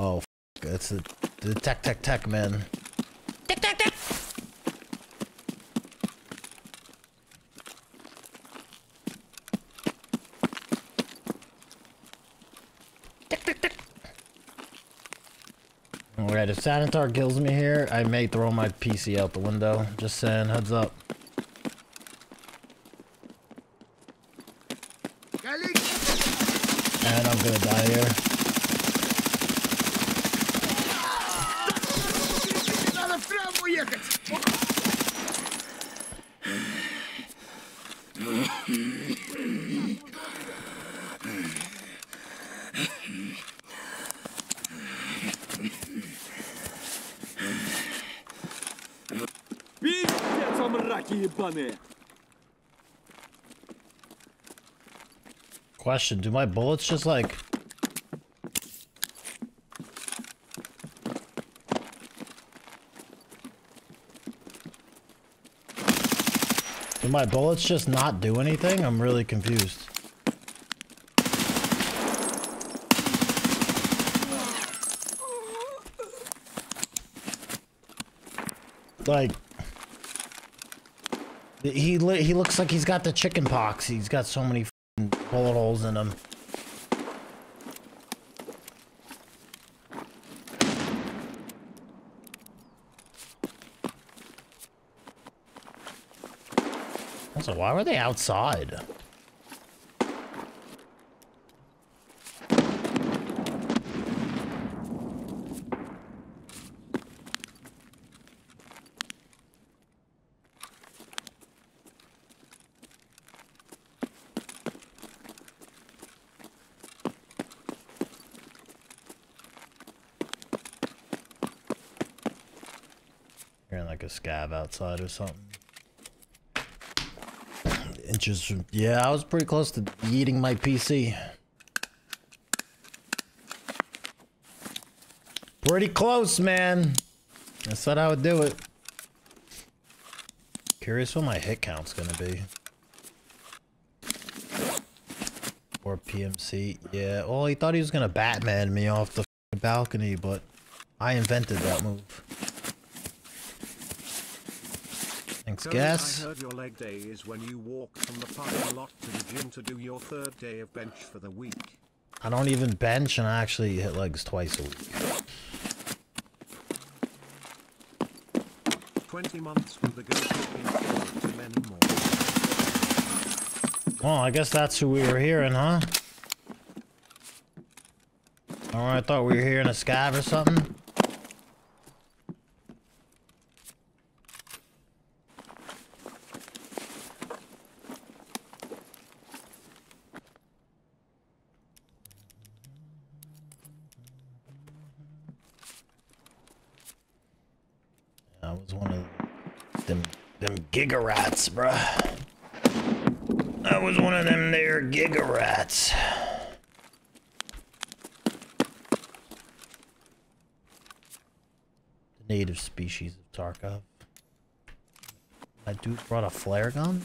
Oh, it's the, the tech, tech, tech, man. Tech, tech, tech. Alright, if Sanitar kills me here, I may throw my PC out the window. Just saying, heads up. Пиздец, мраки ебаные! Question, do my bullets just like... Do my bullets just not do anything? I'm really confused. Like... He, he looks like he's got the chicken pox. He's got so many bullet holes in him. Also, why were they outside? Scab outside or something. Inches from yeah, I was pretty close to eating my PC. Pretty close, man. I said I would do it. Curious what my hit count's gonna be. Or PMC. Yeah, well, he thought he was gonna Batman me off the balcony, but I invented that move. Thanks, Cody, guess. I heard your leg day is when you walk from the parking lot to the gym to do your third day of bench for the week. I don't even bench, and I actually hit legs twice a week. 20 months with the go to many more. Well, I guess that's who we were hearing, huh? Or I thought we were hearing a scav or something. I was one of them them giga rats, bruh. I was one of them there gigarats. The native species of Tarkov. My dude brought a flare gun?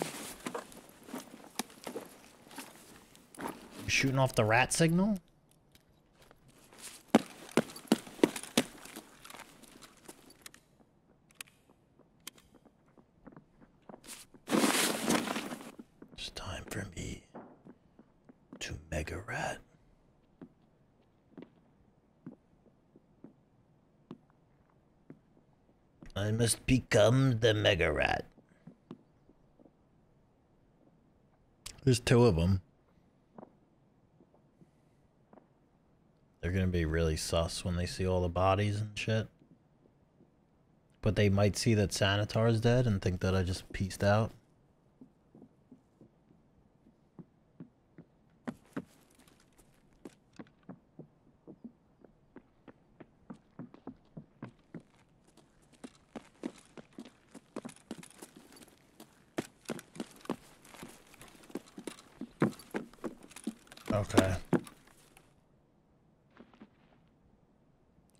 You shooting off the rat signal? It's time for me mega rat. I must become the mega rat. There's two of them. They're gonna be really sus when they see all the bodies and shit. But they might see that Sanitar's dead and think that I just pieced out. Okay.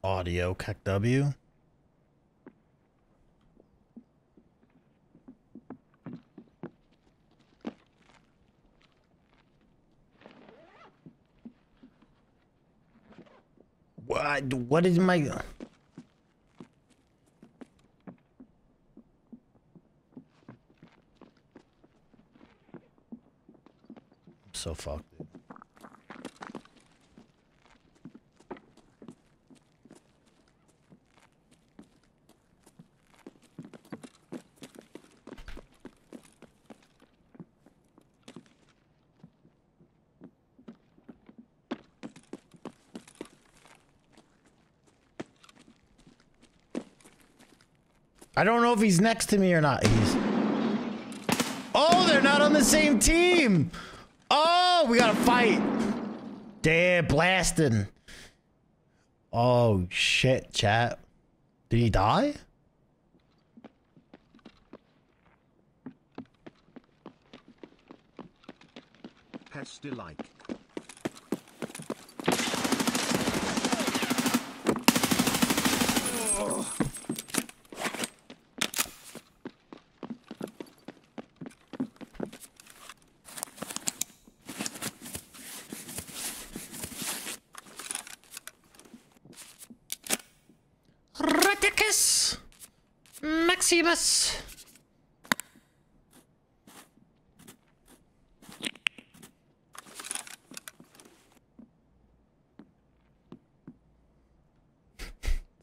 Audio, CAC W. I, what is my... So fucked, dude. I don't know if he's next to me or not. He's. Oh, they're not on the same team. Oh, we gotta fight. Damn, blasting. Oh shit, chat. Did he die? Pesty like. Reticus Maximus.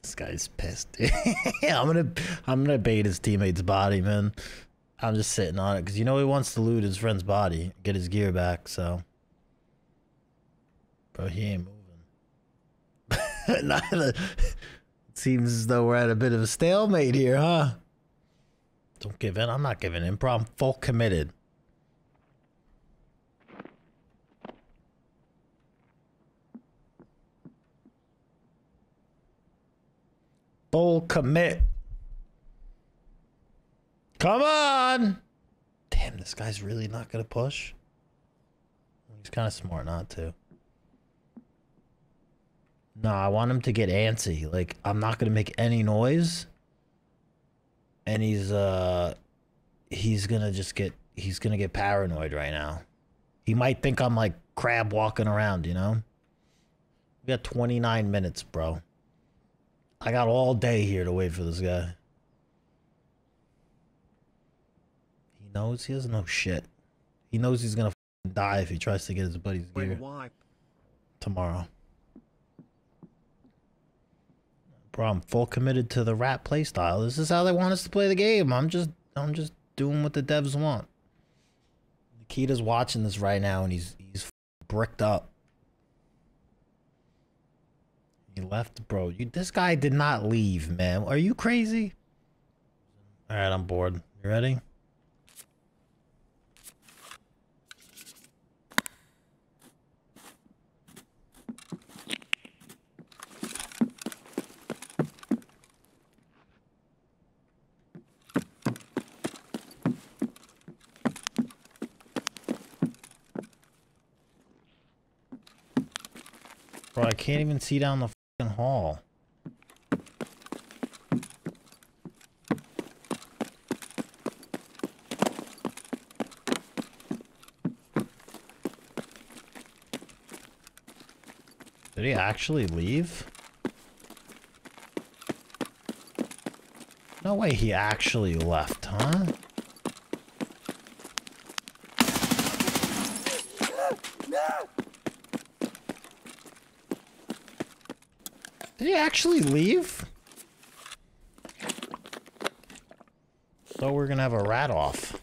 This guy's pissed. I'm gonna, I'm gonna bait his teammate's body, man. I'm just sitting on it because you know he wants to loot his friend's body, get his gear back. So, bro, he ain't moving. Neither. Seems as though we're at a bit of a stalemate here, huh? Don't give in. I'm not giving in, bro. I'm full committed. Full commit. Come on. Damn, this guy's really not gonna push. He's kind of smart not to. No, I want him to get antsy. Like, I'm not gonna make any noise. And he's uh he's gonna just get he's gonna get paranoid right now. He might think I'm like crab walking around, you know? We got 29 minutes, bro. I got all day here to wait for this guy. He knows he doesn't know shit. He knows he's gonna die if he tries to get his buddy's gear tomorrow. Bro, I'm full committed to the rat playstyle. This is how they want us to play the game. I'm just I'm just doing what the devs want. Nikita's watching this right now and he's he's bricked up. He left, bro. You this guy did not leave, man. Are you crazy? Alright, I'm bored. You ready? I can't even see down the fucking hall. Did he actually leave? No way he actually left, huh? Did he actually leave? So we're gonna have a rat off.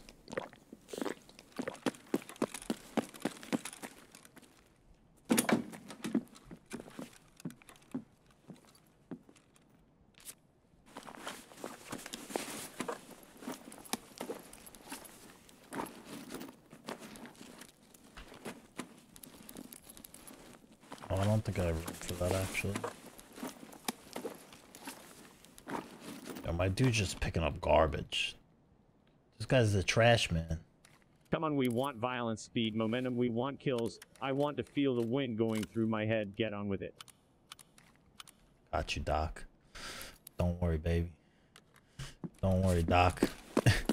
Oh, I don't think I have room for that actually. Yo, my dude's just picking up garbage. This guy's a trash man. Come on, we want violence, speed, momentum, we want kills. I want to feel the wind going through my head. Get on with it. Got you, Doc. Don't worry, baby. Don't worry, Doc.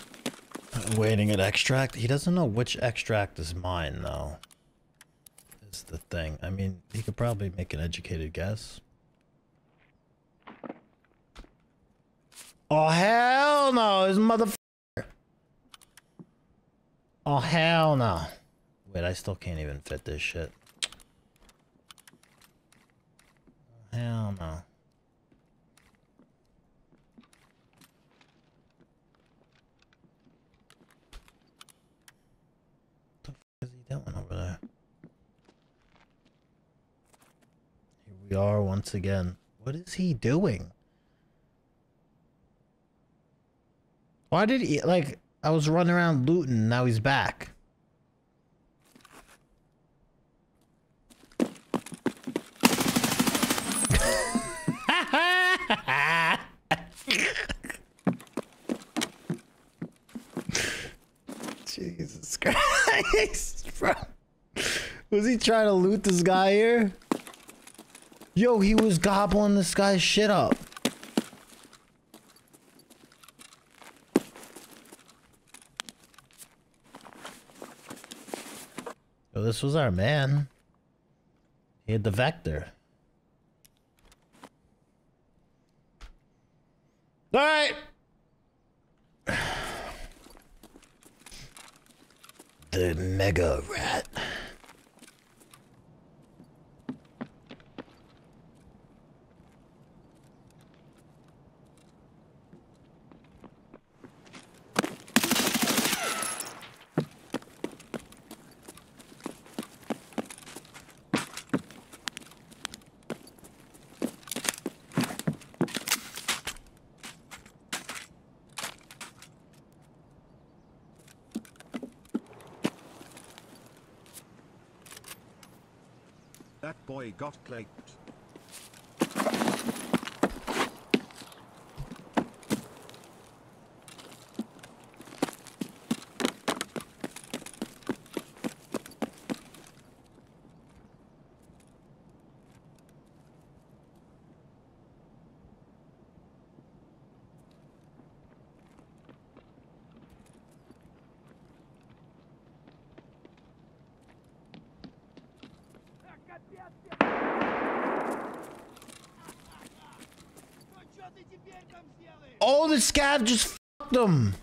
Waiting at extract. He doesn't know which extract is mine, though. Is the thing. I mean, he could probably make an educated guess. Oh hell no, his mother. Oh hell no. Wait, I still can't even fit this shit. Hell no. What the f is he doing over there? Here we are once again. What is he doing? Why did he like? I was running around looting. Now he's back. Jesus Christ, bro. Was he trying to loot this guy here? Yo, he was gobbling this guy's shit up. Yo, this was our man. He had the vector. All right. The mega rat. That boy got clapped. The scav just fucked him.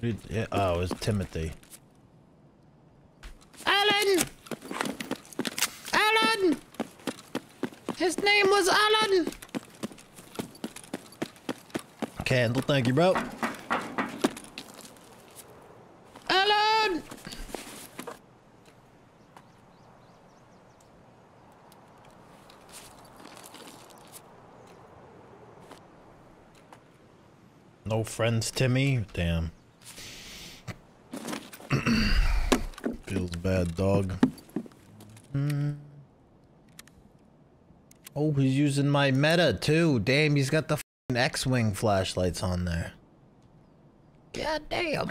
Dude, yeah, Oh, it was Timothy. Alan! Alan! His name was Alan! Candle, thank you, bro. Alan! Friends, Timmy? Damn. Feels bad, dog. Hmm. Oh, he's using my meta too. Damn, he's got the X-Wing flashlights on there. God damn.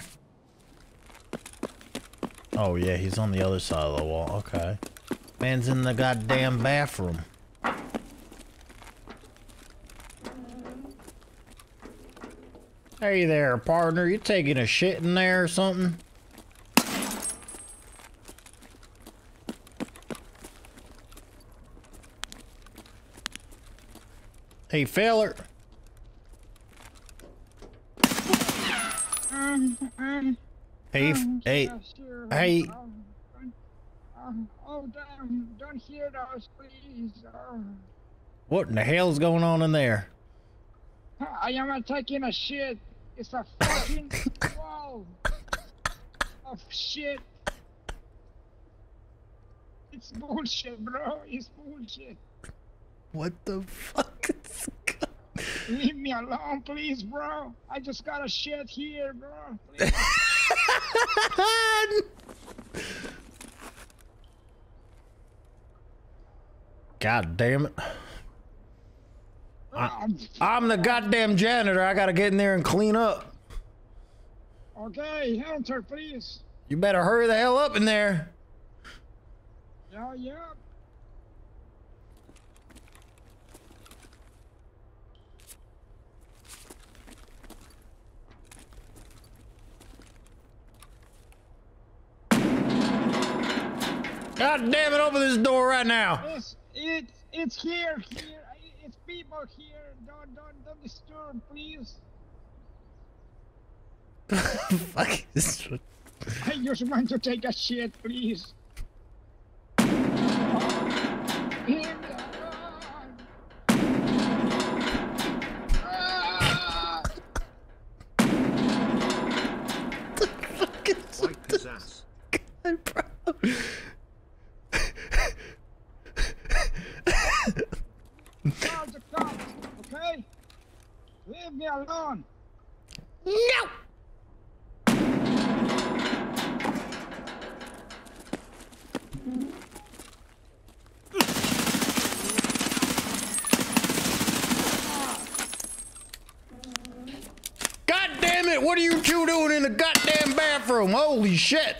Oh yeah, he's on the other side of the wall. Okay. Man's in the goddamn bathroom. Hey there, partner. You taking a shit in there or something? Hey, feller. Um, um, Hey, um, hey, yes, hey. Um, um, oh, damn, don't hear those, please. Oh. what in the hell's going on in there? I am taking a shit. It's a fucking wall of shit. It's bullshit, bro. It's bullshit. What the fuck is Leave me alone, please, bro. I just got a shit here, bro. God damn it. I, am the goddamn janitor. I gotta get in there and clean up. Okay, helter, please. You better hurry the hell up in there. Yeah, yeah. God damn it, open this door right now. It's, it's, it's here, here. I- It's people here. Don't don't don't disturb, please. Fuck this. I just want to take a shit, please. Leave me alone. Wipe his ass. Call the cops, okay? Leave me alone. No. God damn it! What are you two doing in the goddamn bathroom? Holy shit!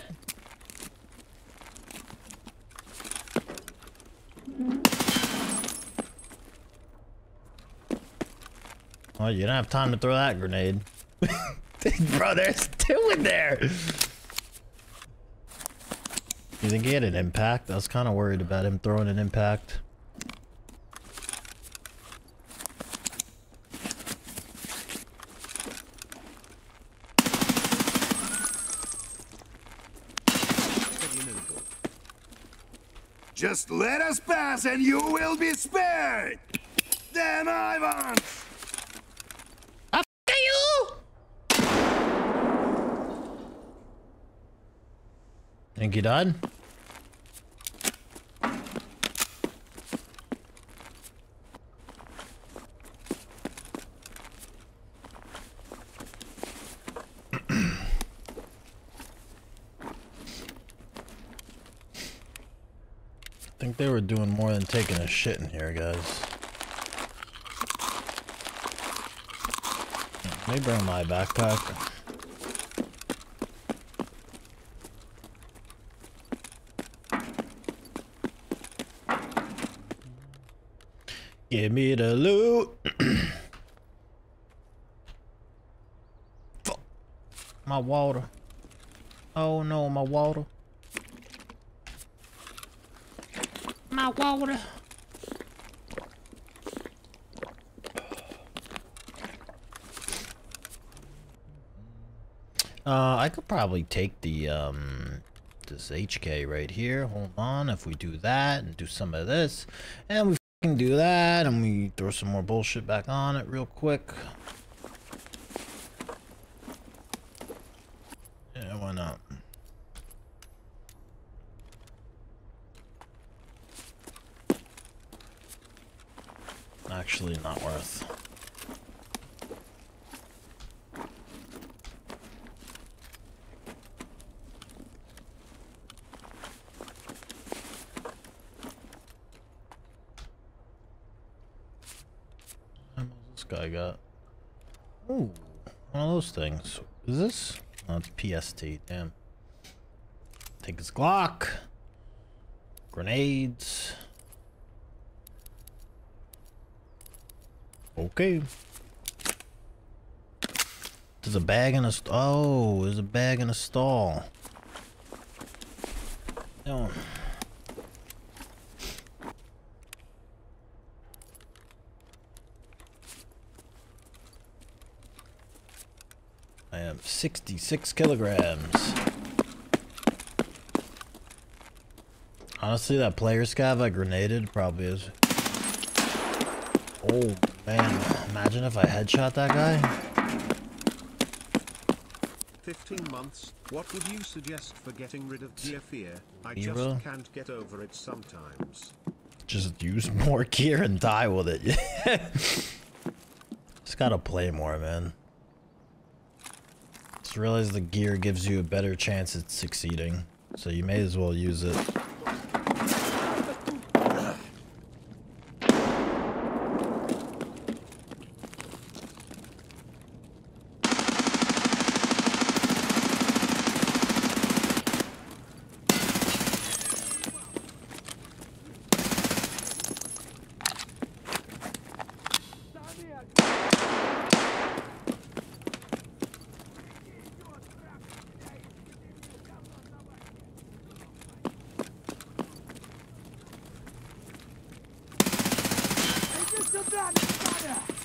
Well, you don't have time to throw that grenade. Bro, there's two in there. You think he had an impact? I was kind of worried about him throwing an impact. Just let us pass and you will be spared! Then Ivan! After you! You done? I think they were doing more than taking a shit in here, guys. Let me bring my backpack. Give me the loot. Fuck. My water. Oh no, my water. My water. Uh, I could probably take the, um, this HK right here. Hold on. If we do that and do some of this, and we can do that, and we throw some more bullshit back on it real quick. Yeah, why not? Actually, not worth. How much this guy got? Ooh, one of those things. Is this? Oh, it's PST. Damn. Take his Glock. Grenades. Okay. There's a bag in a st- oh, there's a bag in a stall. No. I am 66 kilograms. Honestly, that player scav I grenaded probably is. Oh man, imagine if I headshot that guy. 15 months. What would you suggest for getting rid of gear fear? I just can't get over it sometimes. Just use more gear and die with it. Just gotta play more, man. Just realize the gear gives you a better chance at succeeding. So you may as well use it.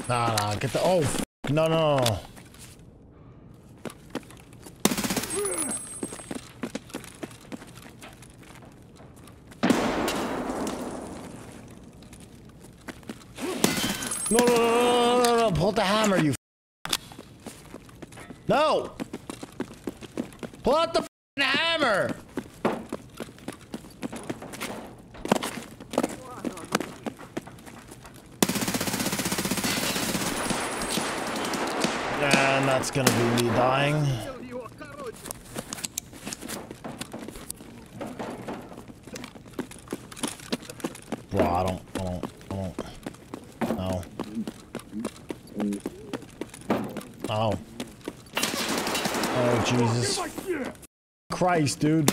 Nah, nah, get the. Oh, no, no, no. No, no, no, no, no, no, pull out the hammer, you. No! Pull out the hammer! And that's gonna be me dying. Bro, I don't, I don't, I don't. No. Oh. Oh, Jesus. Christ, dude.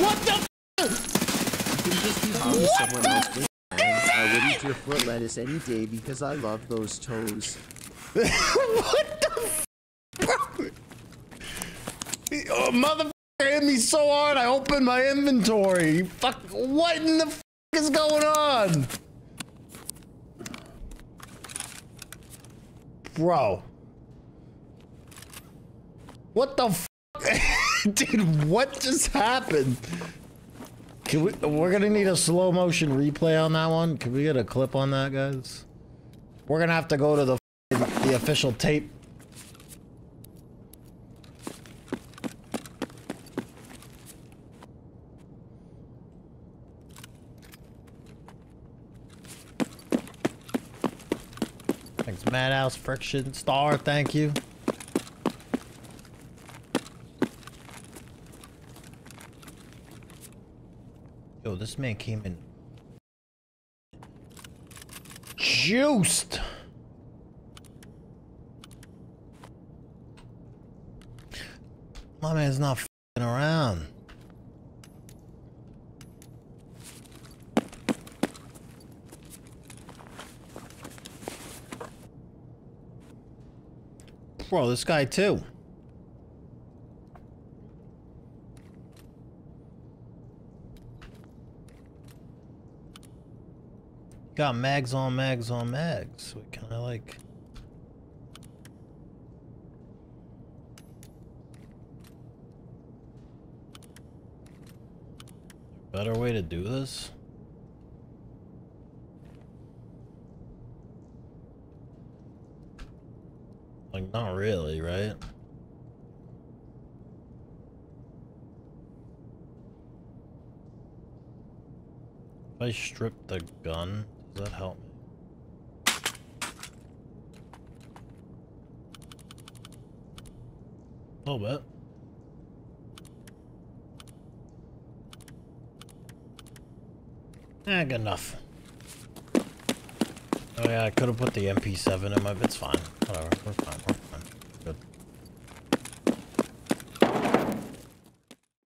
What the? can just be harming someone else with hands. I would eat your lettuce any day because I love those toes. what the? Bro? Oh, motherfucker hit me so hard. I opened my inventory. Fuck. What in the is going on? Bro. What the Dude, what just happened? Can we, we're gonna need a slow motion replay on that one. Can we get a clip on that, guys? We're gonna have to go to the the official tape. Thanks, Madhouse Friction Star. Thank you. Yo, this man came in juiced. My man's not fing around. Bro, this guy too. Got mags on mags on mags. What kind of like? Better way to do this? Like, not really, right? If I strip the gun, does that help me? A little bit. Eh, good enough. Oh yeah, I could have put the MP7 in my. It's fine. Whatever. We're fine. We're